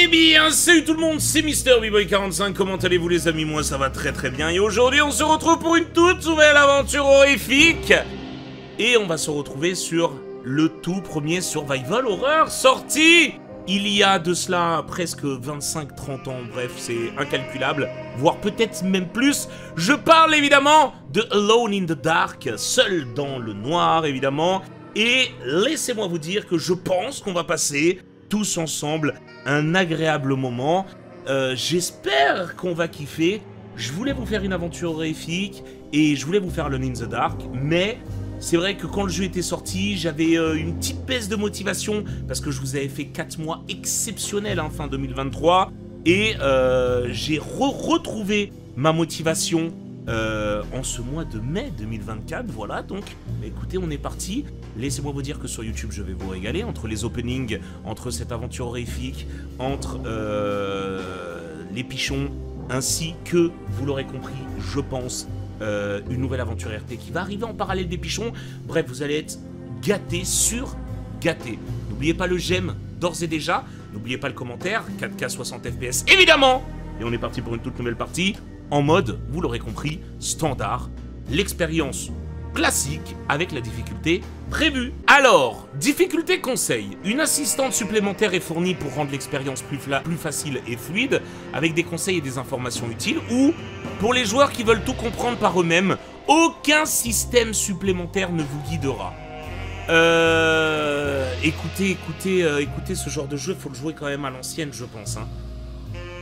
Eh bien, salut tout le monde, c'est Mister B-Boy45, comment allez-vous les amis? Moi ça va très très bien, et aujourd'hui on se retrouve pour une toute nouvelle aventure horrifique. Et on va se retrouver sur le tout premier Survival Horror sorti il y a de cela presque 25-30 ans, bref, c'est incalculable, voire peut-être même plus. Je parle évidemment de Alone in the Dark, seul dans le noir évidemment, et laissez-moi vous dire que je pense qu'on va passer tous ensemble un agréable moment. Euh, j'espère qu'on va kiffer. Je voulais vous faire une aventure horrifique et je voulais vous faire Alone in the Dark, mais c'est vrai que quand le jeu était sorti, j'avais euh, une petite baisse de motivation parce que je vous avais fait 4 mois exceptionnels hein, fin 2023 et euh, j'ai retrouvé ma motivation euh, en ce mois de mai 2024. Voilà donc, écoutez, on est parti. Laissez-moi vous dire que sur YouTube, je vais vous régaler entre les openings, entre cette aventure horrifique, entre les pichons, ainsi que, vous l'aurez compris, je pense, euh, une nouvelle aventure RT qui va arriver en parallèle des pichons. Bref, vous allez être gâté sur gâté. N'oubliez pas le j'aime d'ores et déjà. N'oubliez pas le commentaire, 4K 60 FPS évidemment. Et on est parti pour une toute nouvelle partie en mode, vous l'aurez compris, standard. L'expérience classique avec la difficulté prévue. Alors, difficulté conseil. Une assistante supplémentaire est fournie pour rendre l'expérience plus, facile et fluide avec des conseils et des informations utiles ou, pour les joueurs qui veulent tout comprendre par eux-mêmes, aucun système supplémentaire ne vous guidera. Euh, écoutez, écoutez, euh, écoutez, ce genre de jeu, faut le jouer quand même à l'ancienne, je pense. Hein.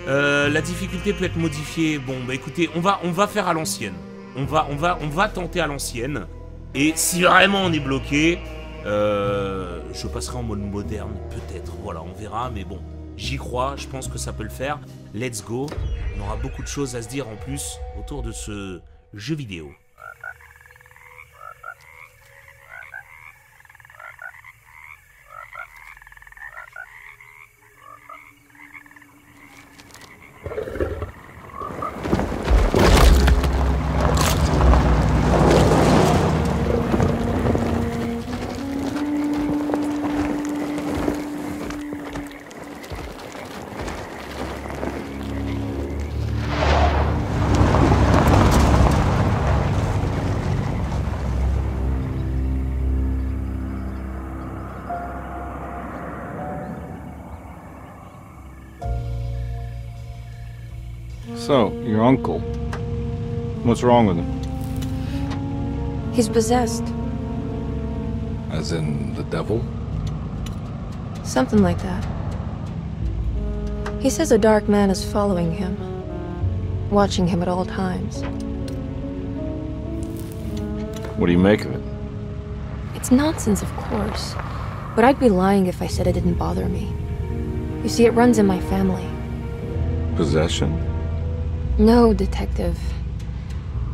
Euh, la difficulté peut être modifiée. Bon, bah écoutez, on va, on va faire à l'ancienne. On va, on, va, on va tenter à l'ancienne. Et si vraiment on est bloqué, euh, je passerai en mode moderne, peut-être. Voilà, on verra, mais bon, j'y crois, je pense que ça peut le faire. Let's go. On aura beaucoup de choses à se dire en plus autour de ce jeu vidéo. What's wrong with him? He's possessed. As in the devil? Something like that. He says a dark man is following him, watching him at all times. What do you make of it? It's nonsense, of course. But I'd be lying if I said it didn't bother me. You see, it runs in my family. Possession? No, Detective.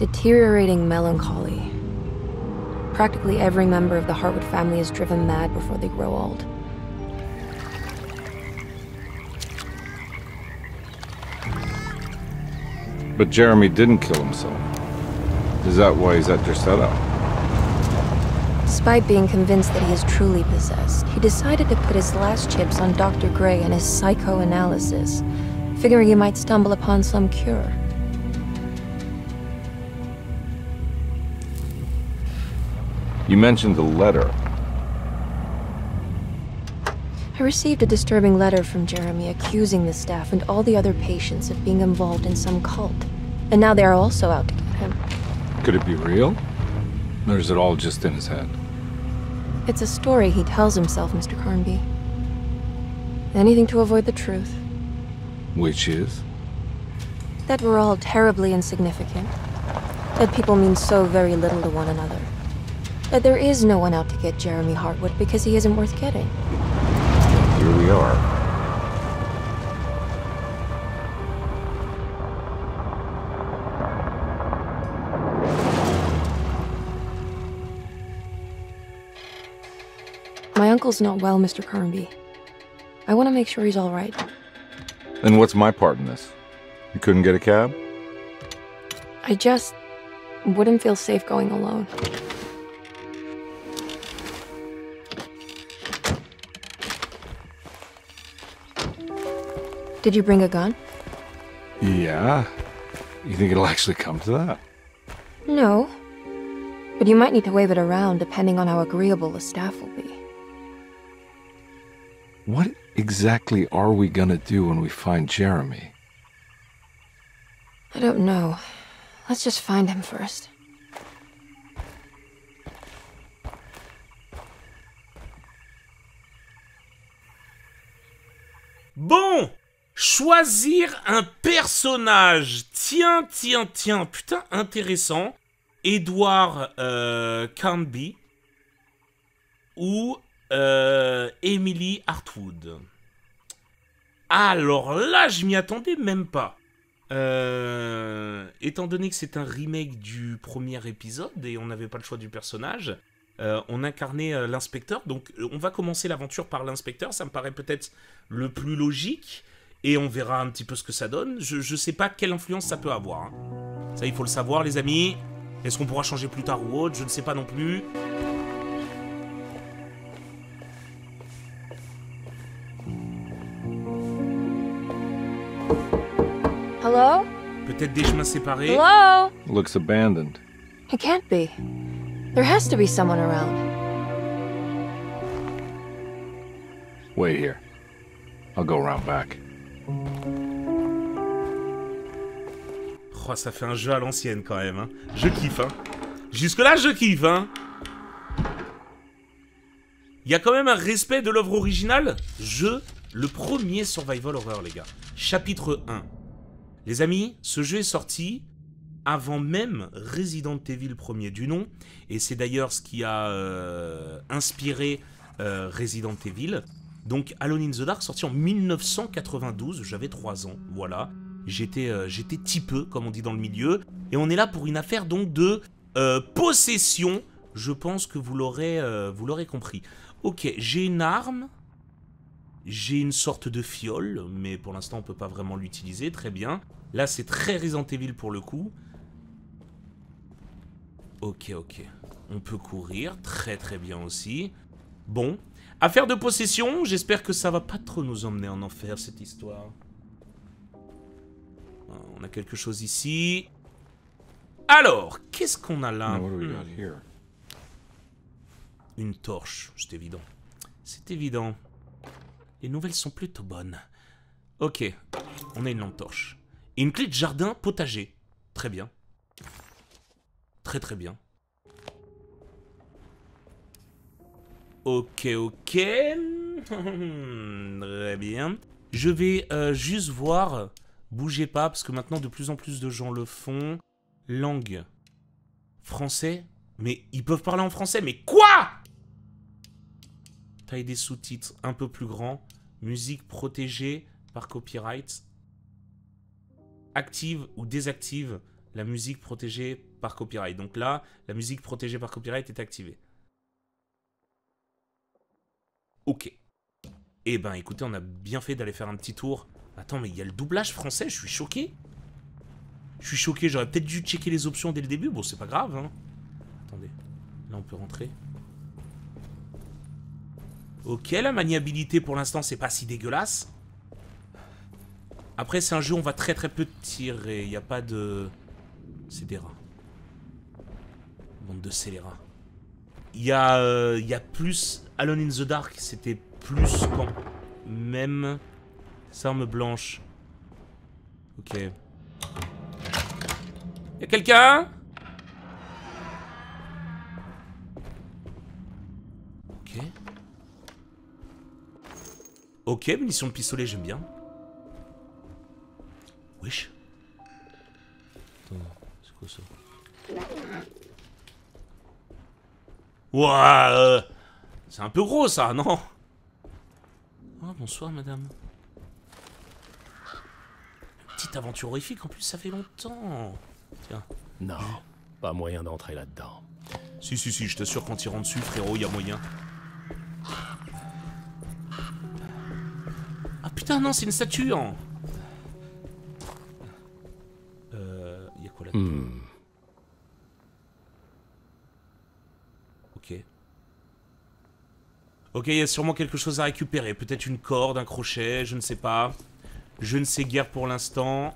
Deteriorating melancholy. Practically every member of the Hartwood family is driven mad before they grow old. But Jeremy didn't kill himself. Is that why he's at setup? Despite being convinced that he is truly possessed, he decided to put his last chips on Dr. Gray and his psychoanalysis figuring he might stumble upon some cure. You mentioned the letter. I received a disturbing letter from Jeremy accusing the staff and all the other patients of being involved in some cult. And now they are also out to get him. Could it be real? Or is it all just in his head? It's a story he tells himself, Mr. Carnby. Anything to avoid the truth. Which is? That we're all terribly insignificant. That people mean so very little to one another. That there is no one out to get Jeremy Hartwood because he isn't worth getting. Here we are. My uncle's not well, Mr. Carnby. I want to make sure he's all right. Then what's my part in this? You couldn't get a cab? I just wouldn't feel safe going alone. Did you bring a gun? Yeah? You think it'll actually come to that? No. But you might need to wave it around depending on how agreeable the staff will be. What exactly are we gonna do when we find Jeremy? I don't know. Let's just find him first. Choisir un personnage. Tiens, tiens, tiens. Putain, intéressant. Edward euh, Carnby ou euh, Emily Hartwood. Alors là, je m'y attendais même pas. Euh, étant donné que c'est un remake du premier épisode et on n'avait pas le choix du personnage, euh, on incarnait l'inspecteur. Donc on va commencer l'aventure par l'inspecteur, ça me paraît peut-être le plus logique. Et on verra un petit peu ce que ça donne. Je, je sais pas quelle influence ça peut avoir. hein. Ça, il faut le savoir, les amis. Est-ce qu'on pourra changer plus tard ou autre? Je ne sais pas non plus. Hello? Peut-être des chemins séparés. Hello? Looks abandoned. It can't be. There has to be someone around. Wait here. I'll go around back. Oh, ça fait un jeu à l'ancienne quand même. Hein. Je kiffe. Hein. Jusque-là, je kiffe. Hein. Il y a quand même un respect de l'œuvre originale. Jeu, le premier survival horror, les gars. Chapitre 1. Les amis, ce jeu est sorti avant même Resident Evil premier du nom. Et c'est d'ailleurs ce qui a euh, inspiré euh, Resident Evil. Donc Alone in the Dark, sorti en 1992, j'avais 3 ans, voilà. J'étais euh, comme on dit dans le milieu. Et on est là pour une affaire donc de euh, possession. Je pense que vous l'aurez euh, vous l'aurez compris. Ok, j'ai une arme. J'ai une sorte de fiole, mais pour l'instant on peut pas vraiment l'utiliser, très bien. Là c'est très Resident Evil pour le coup. Ok, ok. On peut courir, très très bien aussi. Bon. Affaire de possession, j'espère que ça va pas trop nous emmener en enfer cette histoire. Ah, On a quelque chose ici. Alors, qu'est-ce qu'on a là? Hmm. Une torche, c'est évident. C'est évident. Les nouvelles sont plutôt bonnes. Ok, on a une lampe torche. Et une clé de jardin potager. Très bien. Très très bien. Ok, ok. Très bien. Je vais euh, juste voir. Bougez pas, parce que maintenant de plus en plus de gens le font. Langue. Français Mais ils peuvent parler en français, mais quoi? Taille des sous-titres un peu plus grand. Musique protégée par copyright. Active ou désactive la musique protégée par copyright. Donc là, la musique protégée par copyright est activée. Ok. Eh ben écoutez, on a bien fait d'aller faire un petit tour. Attends, mais il y a le doublage français, je suis choqué. Je suis choqué, j'aurais peut-être dû checker les options dès le début. Bon, c'est pas grave, hein. Attendez, là on peut rentrer. Ok, la maniabilité pour l'instant c'est pas si dégueulasse. Après c'est un jeu où on va très très peu tirer, il n'y a pas de... C'est des rats. Bande de scélérats. Il y, euh, il y a plus... Alone in the Dark, c'était plus quand même... Ces armes blanches. Ok. Y'a quelqu'un? Ok. Ok, munitions de pistolet, j'aime bien. Wesh. Attends, c'est quoi ça? Euh, C'est un peu gros ça, non Oh, bonsoir madame. Petite aventure horrifique, en plus ça fait longtemps. Tiens. Non, pas moyen d'entrer là-dedans. Si, si, si, je t'assure qu'en tirant dessus, frérot, y a moyen. Ah putain, non, c'est une statue hein. Euh. Y a quoi là Hmm. Ok. Ok, il y a sûrement quelque chose à récupérer. Peut-être une corde, un crochet, je ne sais pas. Je ne sais guère pour l'instant.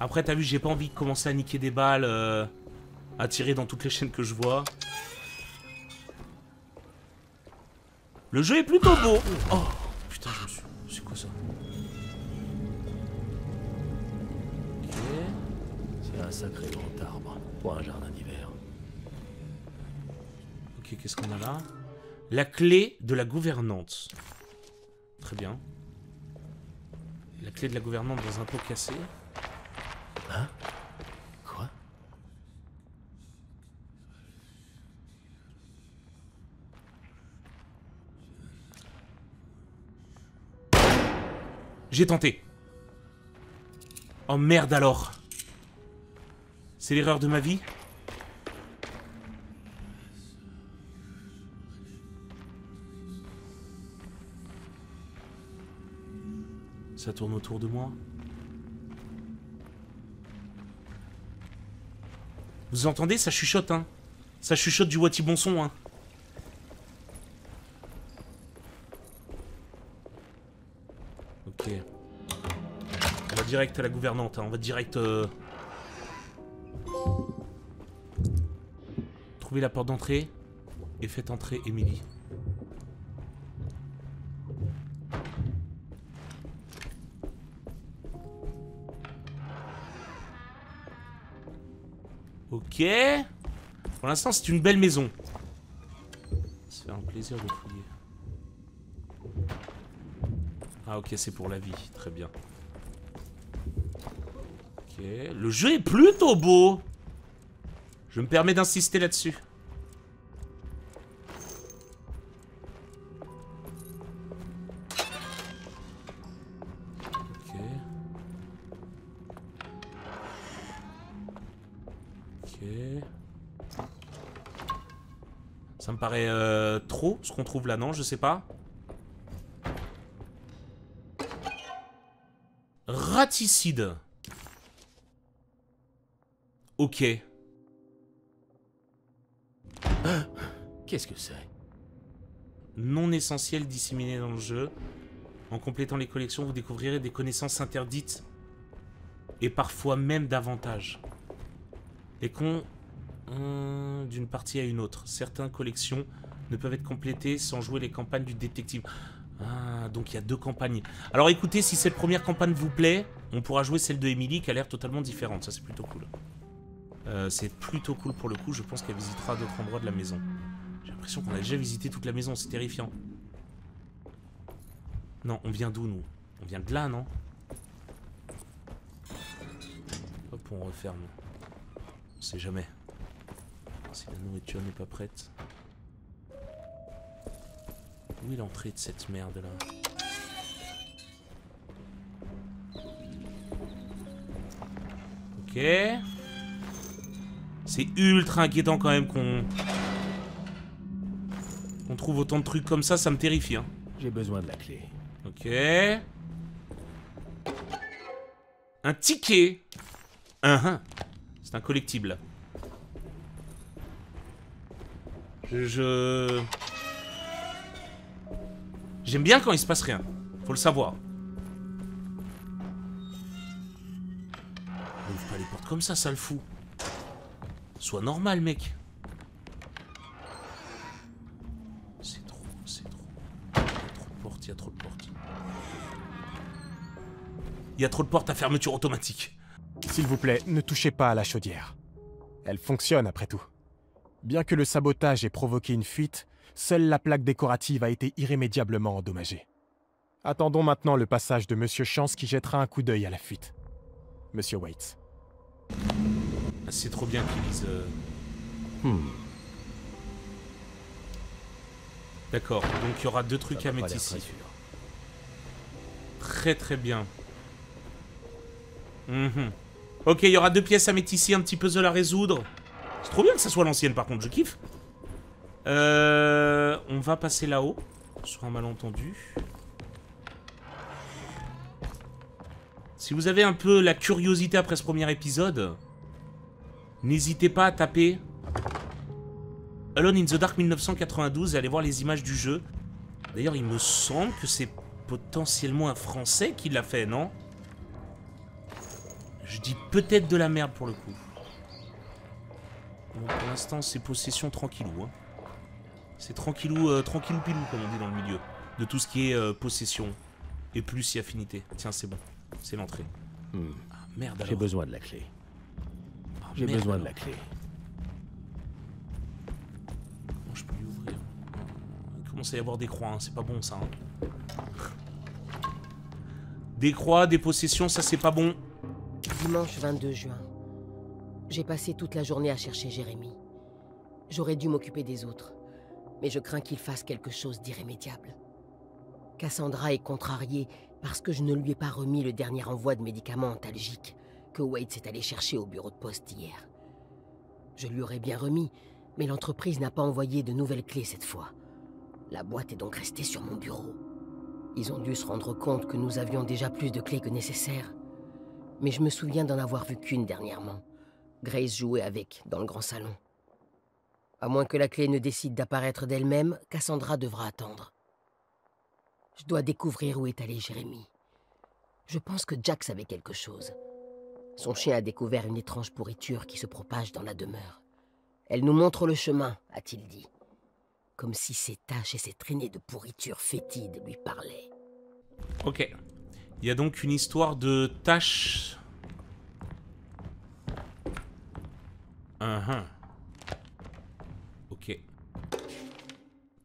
Après, t'as vu, j'ai pas envie de commencer à niquer des balles, euh, à tirer dans toutes les chaînes que je vois. Le jeu est plutôt beau. Oh, putain, je me suis... C'est quoi ça? Ok. C'est un sacré grand arbre pour un jardin d'hiver. Ok, qu'est-ce qu'on a là? La clé de la gouvernante. Très bien. La clé de la gouvernante dans un pot cassé. Hein? Quoi? J'ai tenté. Oh merde alors. C'est l'erreur de ma vie? Ça tourne autour de moi. Vous entendez Ça chuchote, hein Ça chuchote du Wati bon son, hein Ok. On va direct à la gouvernante, hein. on va direct... euh, Trouvez la porte d'entrée et faites entrer Emily. Ok. Pour l'instant, c'est une belle maison. Fait un plaisir de fouiller. Ah ok, c'est pour la vie. Très bien. Ok. Le jeu est plutôt beau. Je me permets d'insister là-dessus. Ça me paraît euh, trop ce qu'on trouve là, non Je sais pas. Raticide. Ok. Qu'est-ce que c'est? Non essentiel disséminé dans le jeu. En complétant les collections, vous découvrirez des connaissances interdites. Et parfois même davantage. Les cons d'une partie à une autre. Certaines collections ne peuvent être complétées sans jouer les campagnes du détective. Ah, donc il y a deux campagnes. Alors écoutez, si cette première campagne vous plaît, on pourra jouer celle de Emily qui a l'air totalement différente. Ça, c'est plutôt cool. Euh, c'est plutôt cool pour le coup. Je pense qu'elle visitera d'autres endroits de la maison. J'ai l'impression qu'on a déjà visité toute la maison. C'est terrifiant. Non, on vient d'où, nous? On vient de là, non? Hop, on referme. On sait jamais. Si la nourriture n'est pas prête. Où est l'entrée de cette merde là Ok. C'est ultra inquiétant quand même qu'on... Qu'on trouve autant de trucs comme ça, ça me terrifie. Hein. J'ai besoin de la clé. Ok. Un ticket. Un C'est un collectible. Je... J'aime bien quand il se passe rien. Faut le savoir. Ouvre pas les portes comme ça, ça le fout. Sois normal, mec. C'est trop, c'est trop. Il trop de portes, il y a trop de portes. Il y a trop de portes à fermeture automatique. S'il vous plaît, ne touchez pas à la chaudière. Elle fonctionne après tout. Bien que le sabotage ait provoqué une fuite, seule la plaque décorative a été irrémédiablement endommagée. Attendons maintenant le passage de Monsieur Chance qui jettera un coup d'œil à la fuite. Monsieur Waits. C'est trop bien qu'ils disent... euh, Hmm. D'accord, donc il y aura deux trucs Ça à mettre ici. Très très bien. Mhm. Ok, il y aura deux pièces à mettre ici, un petit puzzle à résoudre. C'est trop bien que ça soit l'ancienne par contre, je kiffe. Euh, on va passer là-haut, sur un malentendu. Si vous avez un peu la curiosité après ce premier épisode, n'hésitez pas à taper Alone in the Dark 1992 et aller voir les images du jeu. D'ailleurs, il me semble que c'est potentiellement un Français qui l'a fait, non? Je dis peut-être de la merde pour le coup. Bon, pour l'instant, c'est possession tranquillou. Hein. C'est tranquillou, euh, tranquillou pilou, comme on dit dans le milieu. De tout ce qui est euh, possession. Et plus y affinité. Tiens, c'est bon. C'est l'entrée. Hmm. Ah, merde J'ai alors. besoin de la clé. Ah, J'ai besoin de la clé. Comment je peux lui ouvrir Il commence à y avoir des croix, hein, c'est pas bon ça. hein. Des croix, des possessions, ça c'est pas bon. Dimanche 22 juin. J'ai passé toute la journée à chercher Jérémy. J'aurais dû m'occuper des autres, mais je crains qu'il fasse quelque chose d'irrémédiable. Cassandra est contrariée parce que je ne lui ai pas remis le dernier envoi de médicaments antalgiques que Wade s'est allé chercher au bureau de poste hier. Je lui aurais bien remis, mais l'entreprise n'a pas envoyé de nouvelles clés cette fois. La boîte est donc restée sur mon bureau. Ils ont dû se rendre compte que nous avions déjà plus de clés que nécessaire mais je me souviens d'en avoir vu qu'une dernièrement. Grace jouait avec dans le grand salon. À moins que la clé ne décide d'apparaître d'elle-même, Cassandra devra attendre. Je dois découvrir où est allé Jérémy. Je pense que Jack savait quelque chose. Son chien a découvert une étrange pourriture qui se propage dans la demeure. Elle nous montre le chemin, a-t-il dit. Comme si ces taches et ces traînées de pourriture fétide lui parlaient. Ok. Il y a donc une histoire de Uhum. Ok.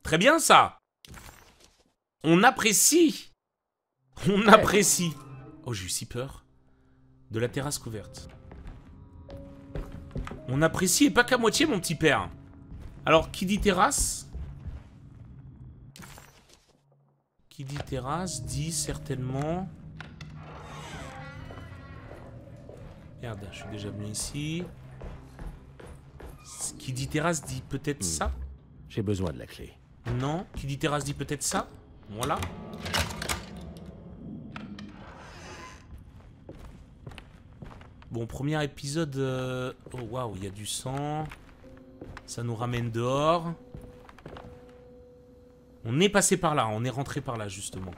Très bien ça On apprécie On apprécie Oh, j'ai eu si peur. De la terrasse couverte. On apprécie et pas qu'à moitié, mon petit père. Alors, qui dit terrasse? Qui dit terrasse dit certainement... Merde, je suis déjà venu ici. Qui dit terrasse dit peut-être ça J'ai besoin de la clé. Non. Qui dit terrasse dit peut-être ça Voilà. Bon, premier épisode... euh, Oh, waouh, il y a du sang. Ça nous ramène dehors. On est passé par là, on est rentré par là, justement.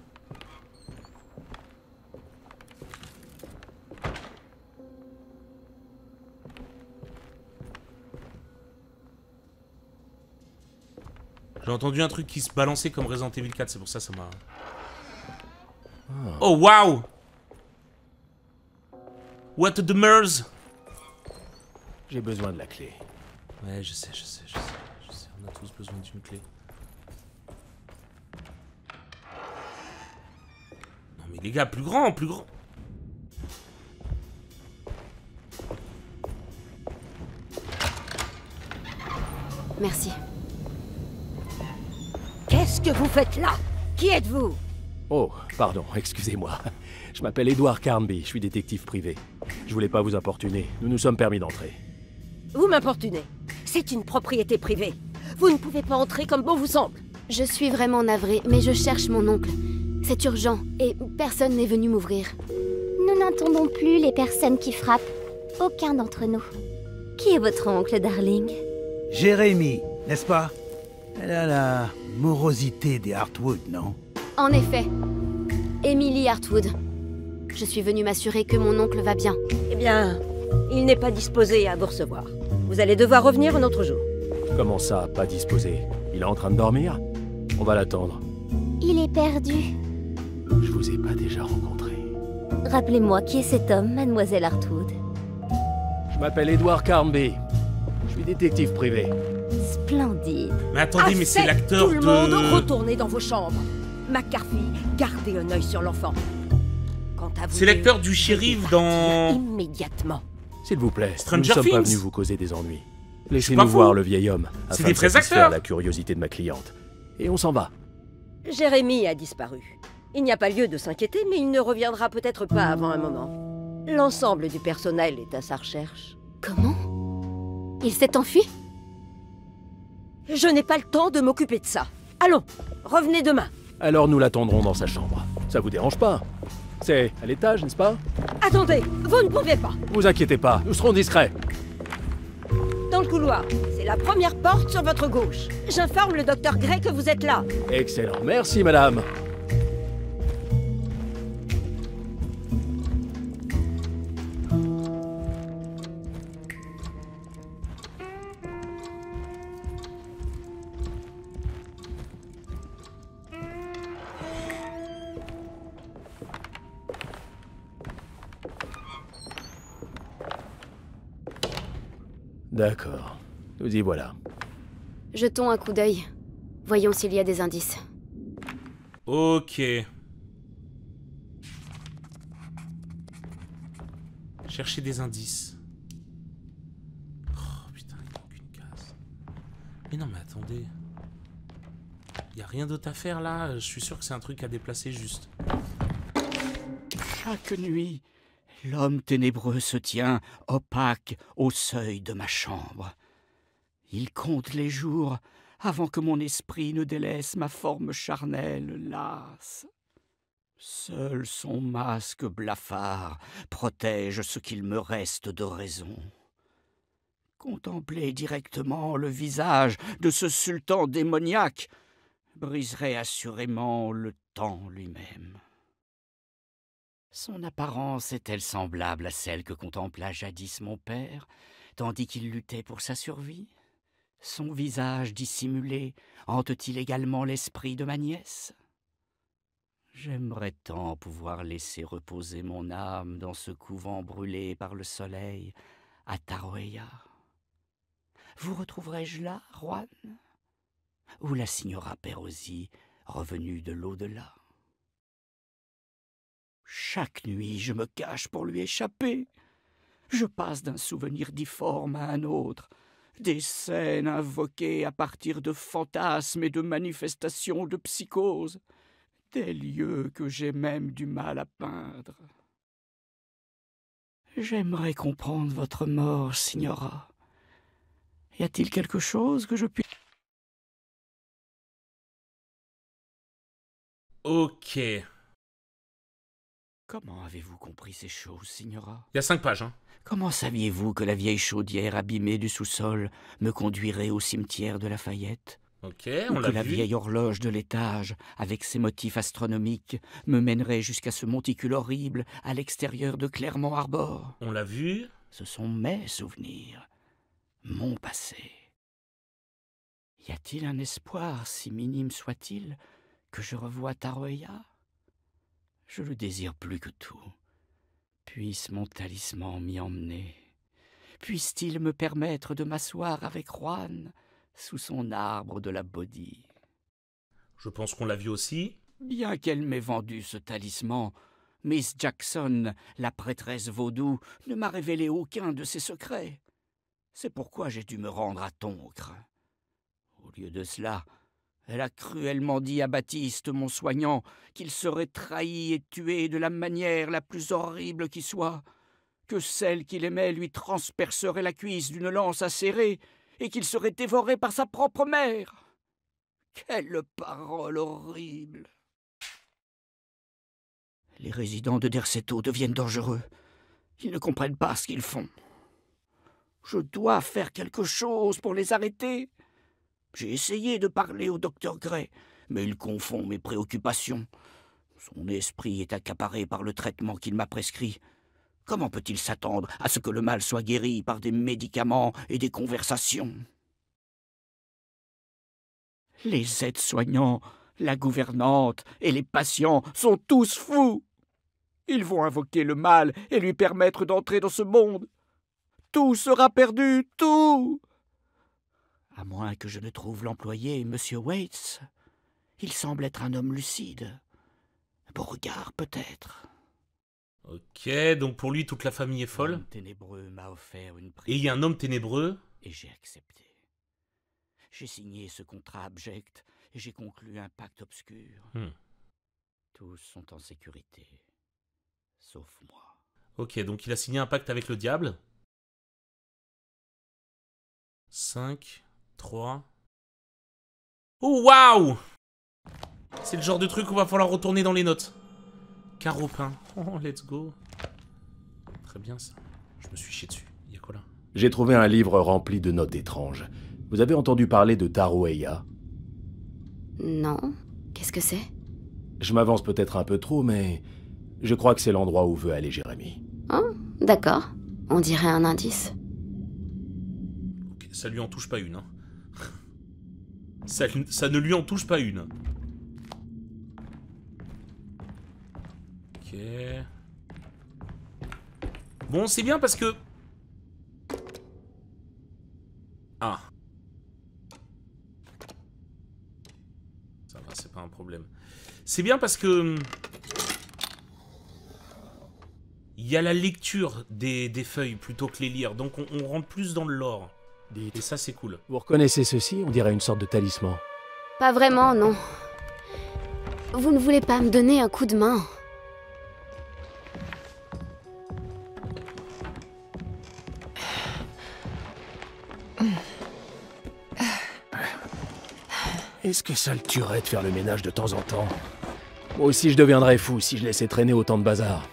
J'ai entendu un truc qui se balançait comme Resident Evil 4, c'est pour ça ça m'a... Oh, waouh What the mers? J'ai besoin de la clé. Ouais, je sais, je sais, je sais, je sais. On a tous besoin d'une clé. Non mais les gars, plus grand, plus grand. Merci. Qu'est-ce que vous faites là? Qui êtes-vous? Oh, pardon, excusez-moi. Je m'appelle Edward Carnby, je suis détective privé. Je voulais pas vous importuner, nous nous sommes permis d'entrer. Vous m'importunez. C'est une propriété privée. Vous ne pouvez pas entrer comme bon vous semble. Je suis vraiment navrée, mais je cherche mon oncle. C'est urgent, et personne n'est venu m'ouvrir. Nous n'entendons plus les personnes qui frappent. Aucun d'entre nous. Qui est votre oncle, darling? Jérémy, n'est-ce pas? Elle a la morosité des Hartwood, non En effet. Emily Hartwood. Je suis venue m'assurer que mon oncle va bien. Eh bien, il n'est pas disposé à vous recevoir. Vous allez devoir revenir un autre jour. Comment ça, pas disposé? Il est en train de dormir? On va l'attendre. Il est perdu. Je vous ai pas déjà rencontré. Rappelez-moi qui est cet homme, mademoiselle Hartwood. Je m'appelle Edward Carnby. Je suis détective privé. Splendide. Mais attendez, mais c'est Assez l'acteur Tout le monde, de... retournez dans vos chambres. McCarthy, gardez un œil sur l'enfant. Quant à vous C'est l'acteur du shérif dans- Immédiatement. S'il vous plaît, Stranger nous ne sommes pas Things. venus vous causer des ennuis. Laissez-nous voir le vieil homme, C'est afin des de vrais satisfaire acteurs. la curiosité de ma cliente. Et on s'en va. Jérémy a disparu. Il n'y a pas lieu de s'inquiéter, mais il ne reviendra peut-être pas avant un moment. L'ensemble du personnel est à sa recherche. Comment? Il s'est enfui? Je n'ai pas le temps de m'occuper de ça. Allons, revenez demain. Alors nous l'attendrons dans sa chambre. Ça vous dérange pas C'est à l'étage, n'est-ce pas? Attendez, vous ne pouvez pas. Vous inquiétez pas, nous serons discrets. Dans le couloir, c'est la première porte sur votre gauche. J'informe le docteur Gray que vous êtes là. Excellent, merci madame. D'accord. Nous y voilà. Jetons un coup d'œil. Voyons s'il y a des indices. Ok. Chercher des indices. Oh putain, il manque une case. Mais non, mais attendez. Y a rien d'autre à faire là Je suis sûr que c'est un truc à déplacer juste. Chaque nuit, l'homme ténébreux se tient, opaque, au seuil de ma chambre. Il compte les jours avant que mon esprit ne délaisse ma forme charnelle, lasse. Seul son masque blafard protège ce qu'il me reste de raison. Contempler directement le visage de ce sultan démoniaque briserait assurément le temps lui-même. Son apparence est-elle semblable à celle que contempla jadis mon père, tandis qu'il luttait pour sa survie? Son visage dissimulé hante-t-il également l'esprit de ma nièce? J'aimerais tant pouvoir laisser reposer mon âme dans ce couvent brûlé par le soleil à Taroya. Vous retrouverai-je là, Juan? Ou la signora Perosi, revenue de l'au-delà? Chaque nuit, je me cache pour lui échapper. Je passe d'un souvenir difforme à un autre, des scènes invoquées à partir de fantasmes et de manifestations de psychose, des lieux que j'ai même du mal à peindre. J'aimerais comprendre votre mort, signora. Y a-t-il quelque chose que je puisse... Ok. Comment avez-vous compris ces choses, signora? Il y a cinq pages, hein. Comment saviez-vous que la vieille chaudière abîmée du sous-sol me conduirait au cimetière de Lafayette? Ok, Ou on que l'a la vu. vieille horloge de l'étage, avec ses motifs astronomiques, me mènerait jusqu'à ce monticule horrible à l'extérieur de Clermont Harbor On l'a vu. Ce sont mes souvenirs, mon passé. Y a-t-il un espoir, si minime soit-il, que je revoie Taroya Je le désire plus que tout. Puisse mon talisman m'y emmener. Puisse-t-il me permettre de m'asseoir avec Juan sous son arbre de la Bodhi Je pense qu'on l'a vu aussi. Bien qu'elle m'ait vendu ce talisman, Miss Jackson, la prêtresse vaudou, ne m'a révélé aucun de ses secrets. C'est pourquoi j'ai dû me rendre à Toncre. Au lieu de cela, elle a cruellement dit à Baptiste, mon soignant, qu'il serait trahi et tué de la manière la plus horrible qui soit, que celle qu'il aimait lui transpercerait la cuisse d'une lance acérée, et qu'il serait dévoré par sa propre mère. Quelle parole horrible. Les résidents de Derceto deviennent dangereux. Ils ne comprennent pas ce qu'ils font. Je dois faire quelque chose pour les arrêter. J'ai essayé de parler au docteur Gray, mais il confond mes préoccupations. Son esprit est accaparé par le traitement qu'il m'a prescrit. Comment peut-il s'attendre à ce que le mal soit guéri par des médicaments et des conversations? Les aides-soignants, la gouvernante et les patients sont tous fous. Ils vont invoquer le mal et lui permettre d'entrer dans ce monde. Tout sera perdu, tout. À moins que je ne trouve l'employé, Monsieur Waits. Il semble être un homme lucide. Beauregard, peut-être. Ok, donc pour lui, toute la famille est folle. L'homme ténébreux m'a offert une Et il y a un homme ténébreux. et j'ai accepté. J'ai signé ce contrat abject et j'ai conclu un pacte obscur. Hmm. Tous sont en sécurité, sauf moi. Ok, donc il a signé un pacte avec le diable. 5, 3. Oh waouh C'est le genre de truc où va falloir retourner dans les notes. Carreau peint. Oh, let's go. Très bien ça. Je me suis chié dessus. Il y a quoi là? J'ai trouvé un livre rempli de notes étranges. Vous avez entendu parler de Taroeya Non. Qu'est-ce que c'est? Je m'avance peut-être un peu trop, mais je crois que c'est l'endroit où veut aller Jérémy. Oh, d'accord. On dirait un indice. Ok, ça lui en touche pas une. Hein. Ça, ça ne lui en touche pas une. Ok. Bon, c'est bien parce que... Ah. Ça va, c'est pas un problème. C'est bien parce que... Il y a la lecture des, des feuilles plutôt que les lire. Donc on, on rentre plus dans le lore. Dites, Et ça, c'est cool. vous reconnaissez ceci On dirait une sorte de talisman. Pas vraiment, non. Vous ne voulez pas me donner un coup de main Est-ce que ça le tuerait de faire le ménage de temps en temps? Moi aussi je deviendrais fou si je laissais traîner autant de bazar.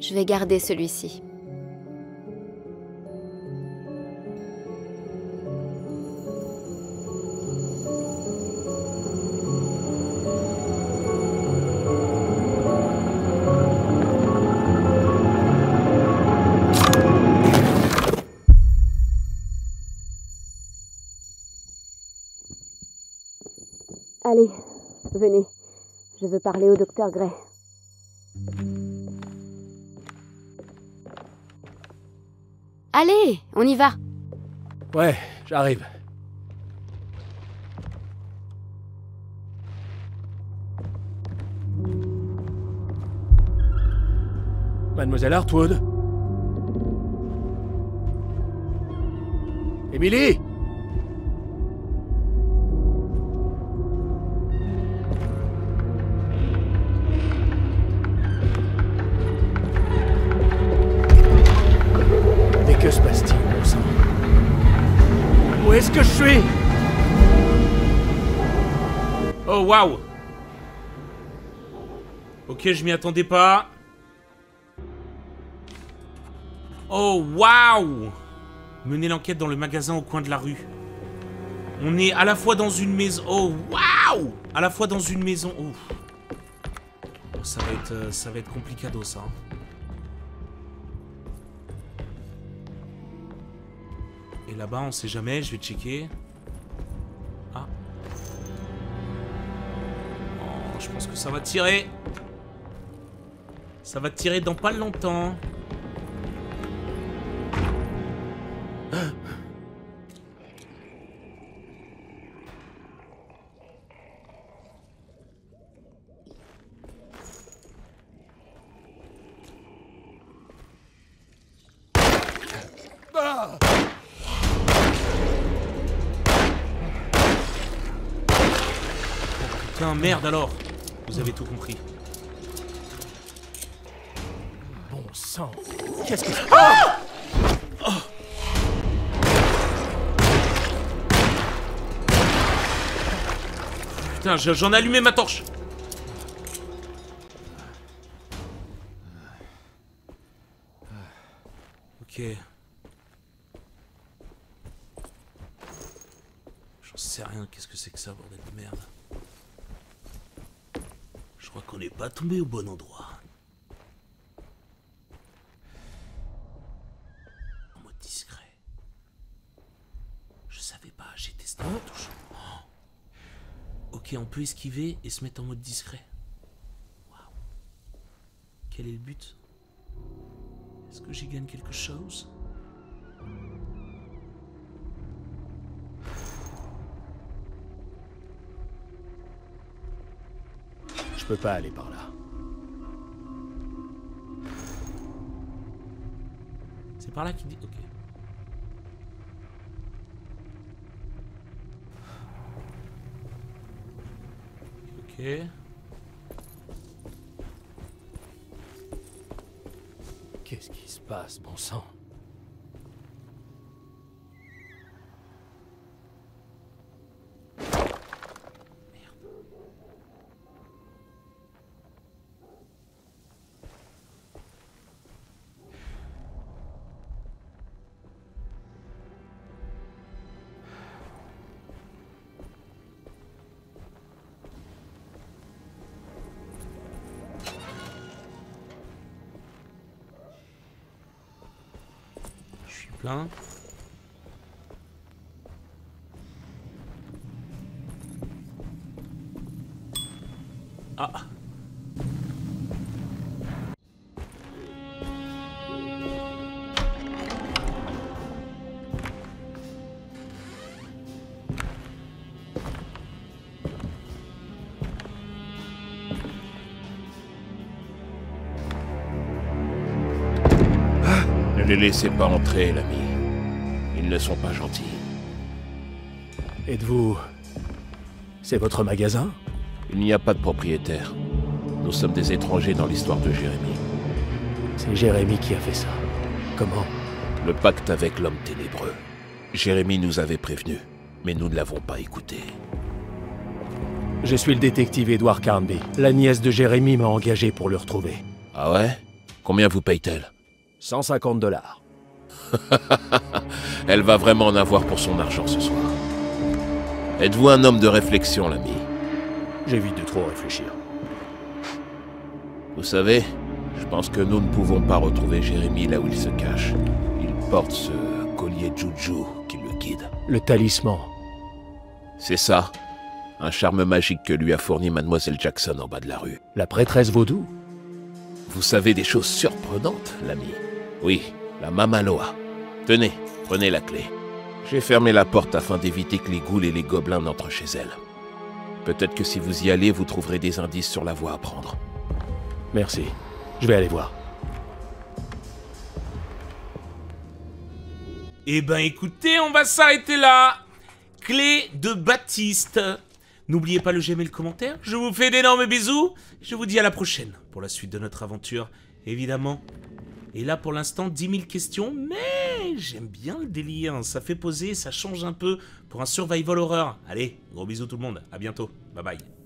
Je vais garder celui-ci. Allez, venez. Je veux parler au docteur Gray. Allez, on y va. Ouais, j'arrive. Mademoiselle Hartwood Émilie est-ce que je suis? Oh, waouh Ok, je m'y attendais pas. Oh, waouh Mener l'enquête dans le magasin au coin de la rue. On est à la fois dans une maison... Oh, waouh À la fois dans une maison... Oh. Ça va être, euh, ça va être complicado, ça. hein. Là-bas, on sait jamais, je vais checker. Ah. Oh, je pense que ça va tirer. Ça va tirer dans pas longtemps. Putain, merde alors. Vous avez tout compris. Bon sang Qu'est-ce que... Putain, je- j'en ai allumé ma torche. Ok. J'en sais rien, qu'est-ce que c'est que ça, bordel de merde? Je crois qu'on n'est pas tombé au bon endroit. En mode discret. Je savais pas, j'ai testé. Oh. Ok, on peut esquiver et se mettre en mode discret. Waouh. Quel est le but? Est-ce que j'y gagne quelque chose? Peux pas aller par là. C'est par là qu'il dit. Ok. Ok. Qu'est-ce qui se passe, bon sang? Ne les laissez pas entrer, l'ami. Ils ne sont pas gentils. Êtes-vous... C'est votre magasin? Il n'y a pas de propriétaire. Nous sommes des étrangers dans l'histoire de Jérémie. C'est Jérémy qui a fait ça. Comment? Le pacte avec l'homme ténébreux. Jérémie nous avait prévenus, mais nous ne l'avons pas écouté. Je suis le détective Edward Carnby. La nièce de Jérémy m'a engagé pour le retrouver. Ah ouais? Combien vous paye-t-elle 150 dollars. Elle va vraiment en avoir pour son argent ce soir. Êtes-vous un homme de réflexion, l'ami? J'évite de trop réfléchir. Vous savez, je pense que nous ne pouvons pas retrouver Jérémie là où il se cache. Il porte ce collier Juju qui le guide. Le talisman. C'est ça. Un charme magique que lui a fourni Mademoiselle Jackson en bas de la rue. La prêtresse vaudou Vous savez des choses surprenantes, l'ami. Oui, la Mamaloa. Tenez, prenez la clé. J'ai fermé la porte afin d'éviter que les ghouls et les gobelins n'entrent chez elle. Peut-être que si vous y allez, vous trouverez des indices sur la voie à prendre. Merci. Je vais aller voir. Eh ben écoutez, on va s'arrêter là. Clé de Baptiste. N'oubliez pas le j'aime et le commentaire. Je vous fais d'énormes bisous. Je vous dis à la prochaine pour la suite de notre aventure, évidemment. Et là, pour l'instant, 10 000 questions, mais j'aime bien le délire. Ça fait poser, ça change un peu pour un survival horror. Allez, gros bisous tout le monde. À bientôt. Bye bye.